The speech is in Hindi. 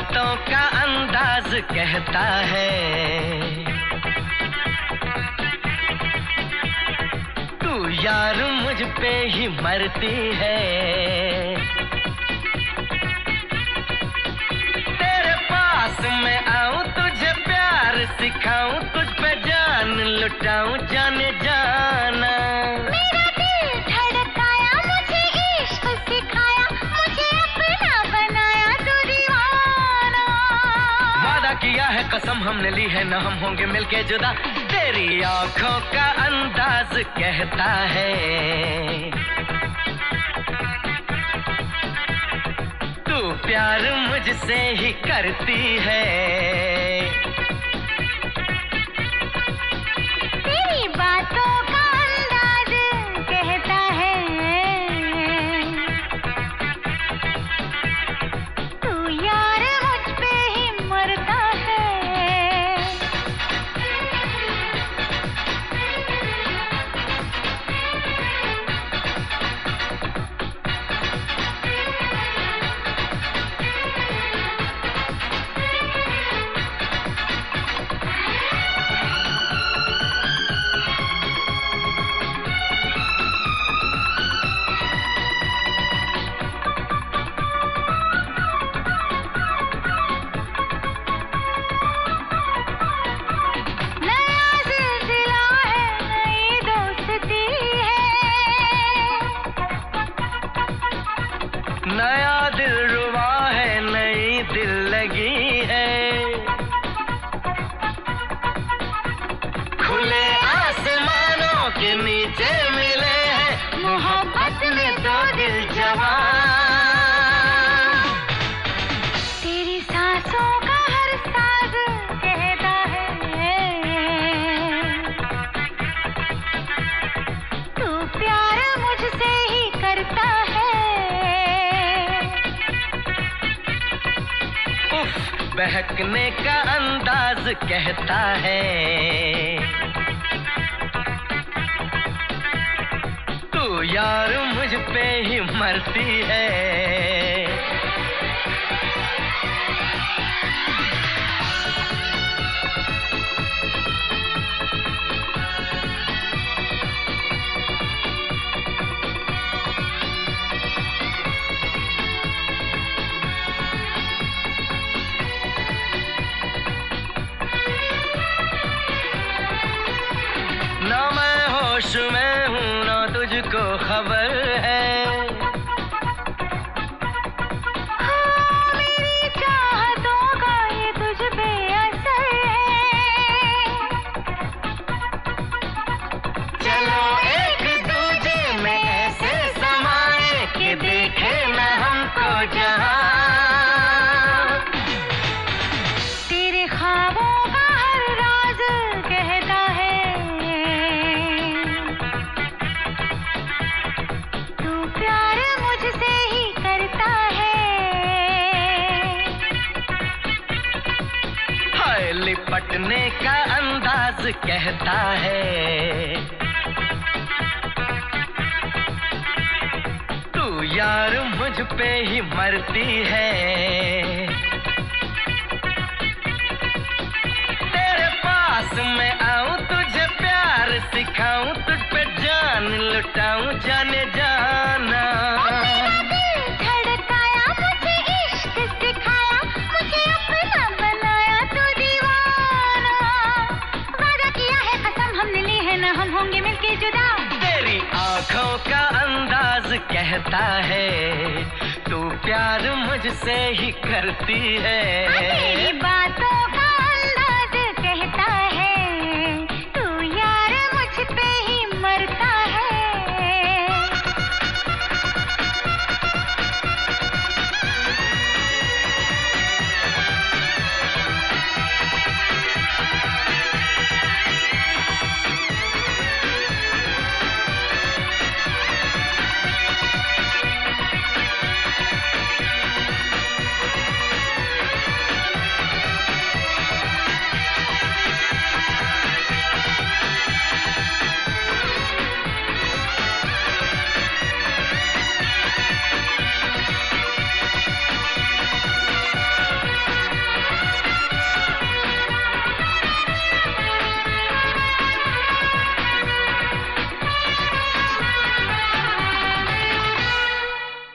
बातों का अंदाज कहता है। तू यार मुझ पे ही मरती है। तेरे पास मैं आऊँ तुझे प्यार सिखाऊं, तुझ पे जान लुटाऊं जाने जाना है कसम हमने ली है, ना हम होंगे मिलके जुदा। तेरी आँखों का अंदाज कहता है। तू प्यार मुझसे ही करती है। அழகே बहकने का अंदाज कहता है। तू यार मुझ पे ही मरती है। होश में हाय लिपटने का अंदाज कहता है। तू यार मुझ पे ही मरती है। तेरे पास मैं आऊँ तुझे प्यार सिखाऊं, तुझ पे जान लुटाऊं, जाना जुदा। तेरी आँखों का अंदाज कहता है तू प्यार मुझसे ही करती है तेरी बात